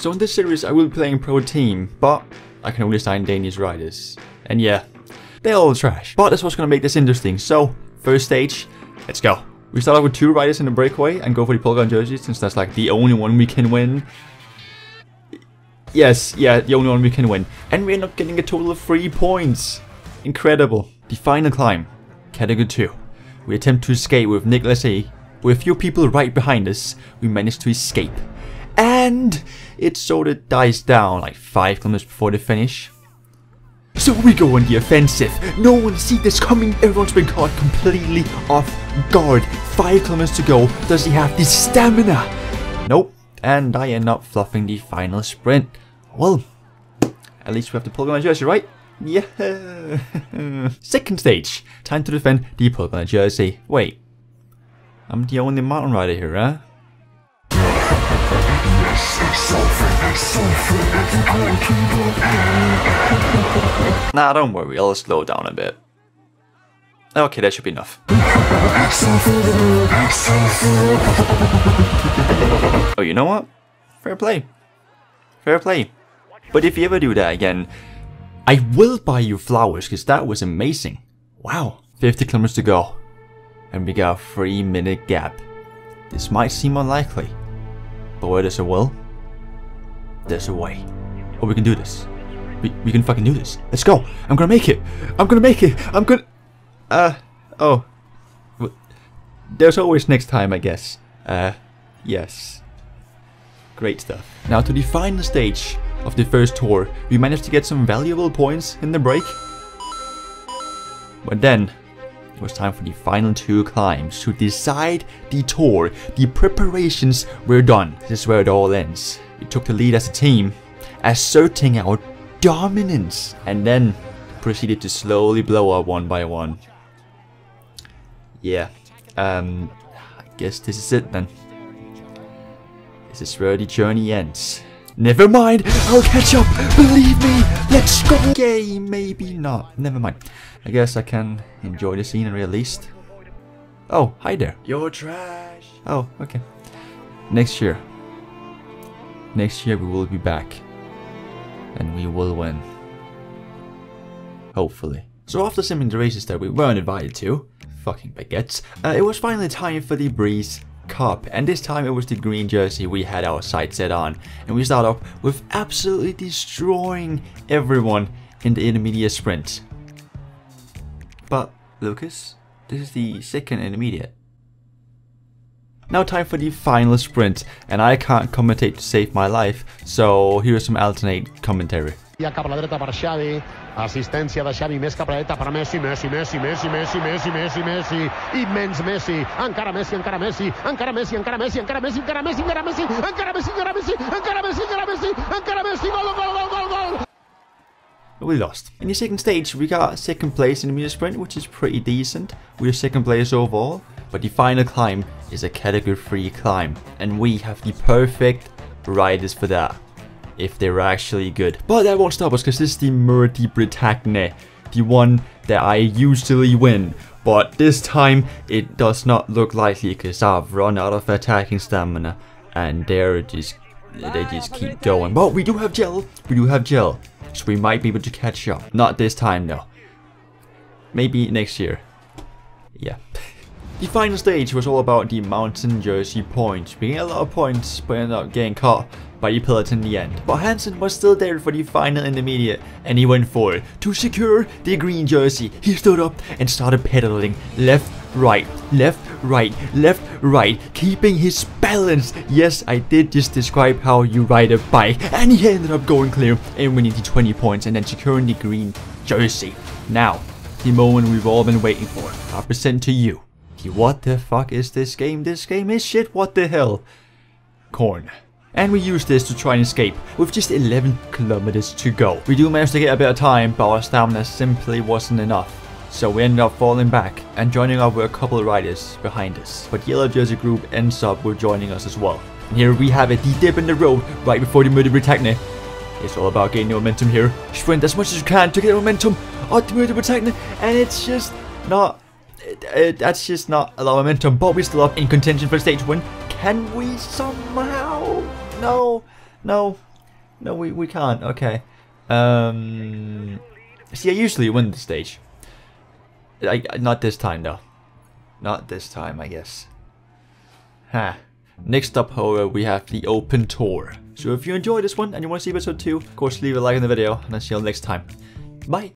So in this series I will be playing pro team, but I can only sign Danish riders. And yeah, they're all trash. But that's what's gonna make this interesting. So, first stage, let's go. We start off with two riders in the breakaway and go for the Polygon jersey since that's like the only one we can win. Yes, yeah, the only one we can win. And we end up getting a total of three points. Incredible. The final climb, category 2. We attempt to escape with Nicholas A. With a few people right behind us, we manage to escape. And it sort of dies down like 5 kilometers before the finish. So we go on the offensive. No one see this coming. Everyone's been caught completely off guard. 5 kilometers to go. Does he have the stamina? Nope. And I end up fluffing the final sprint. Well, at least we have the Pokemon jersey, right? Yeah. Second stage. Time to defend the Pokemon jersey. Wait. I'm the only mountain rider here, huh? Nah, don't worry, I'll slow down a bit. Okay, that should be enough. oh, you know what? Fair play. Fair play. But if you ever do that again, I will buy you flowers, because that was amazing. Wow. 50 kilometers to go. And we got a 3 minute gap. This might seem unlikely, but where there's a will, there's a way. Oh, we can do this. We, we can fucking do this. Let's go. I'm gonna make it. I'm gonna make it. I'm gonna... Uh, oh. There's always next time, I guess. Uh, yes. Great stuff. Now to the final stage of the first tour, we managed to get some valuable points in the break. But then, it was time for the final two climbs to decide the tour. The preparations were done. This is where it all ends. We took the lead as a team, asserting our dominance, and then proceeded to slowly blow up one by one. Yeah, um, I guess this is it then. This is where the journey ends. Never mind, I'll catch up, believe me, let's go! Okay, maybe not, never mind. I guess I can enjoy the scenery at least. Oh, hi there. You're trash. Oh, okay. Next year. Next year we will be back. And we will win. Hopefully. So after simming the races that we weren't invited to, fucking baguettes, uh, it was finally time for the Breeze Cup. And this time it was the green jersey we had our sights set on. And we start off with absolutely destroying everyone in the intermediate sprint. But, Lukas, this is the second intermediate. Now time for the final sprint, and I can't commentate to save my life, so here's some alternate commentary. Ja cap a la dreta per Xavi, assistència de Xavi més cap a la dreta per Messi, Messi, Messi, Messi, Messi, Messi, Messi, Messi, Messi, encara Messi, encara Messi, encara Messi, encara Messi, encara Messi, encara Messi, encara Messi, encara Messi, encara Messi, encara Messi, encara Messi, encara Messi, gol, gol, gol, gol, gol! We lost. In the second stage, we got second place in the meter sprint, which is pretty decent. We are second place overall, but the final climb is a category 3 climb, and we have the perfect riders for that, if they're actually good. But that won't stop us, because this is the Mur de Bretagne, the one that I usually win. But this time, it does not look likely, because I've run out of attacking stamina, and they're just, they just keep going. But we do have gel, we do have gel, so we might be able to catch up. Not this time, though. Maybe next year. Yeah. The final stage was all about the mountain jersey points, being a lot of points but ended up getting caught by the pellet in the end. But Hansen was still there for the final intermediate and he went for it. To secure the green jersey, he stood up and started pedaling left, right, left, right, left, right, keeping his balance. Yes, I did just describe how you ride a bike and he ended up going clear and winning the 20 points and then securing the green jersey. Now, the moment we've all been waiting for, I present to you. What the fuck is this game? This game is shit, what the hell? Corn. And we use this to try and escape, with just 11 kilometers to go. We do manage to get a bit of time, but our stamina simply wasn't enough. So we ended up falling back and joining up with a couple of riders behind us. But Yellow Jersey Group ends up with joining us as well. And here we have it, the dip in the road right before the Mur de Bretagne. It's all about gaining momentum here. Sprint as much as you can to get momentum on the Mur de Bretagne, and it's just not it, it, that's just not a lot of momentum, but we're still up in contention for stage one. Can we somehow? No, no, No, we, we can't. Okay. Um, see, I usually win the stage. I, not this time, though. Not this time, I guess. Ha. Next up, however, we have the open tour. So if you enjoyed this one and you want to see episode 2, of course leave a like on the video, and I'll see you all next time. Bye!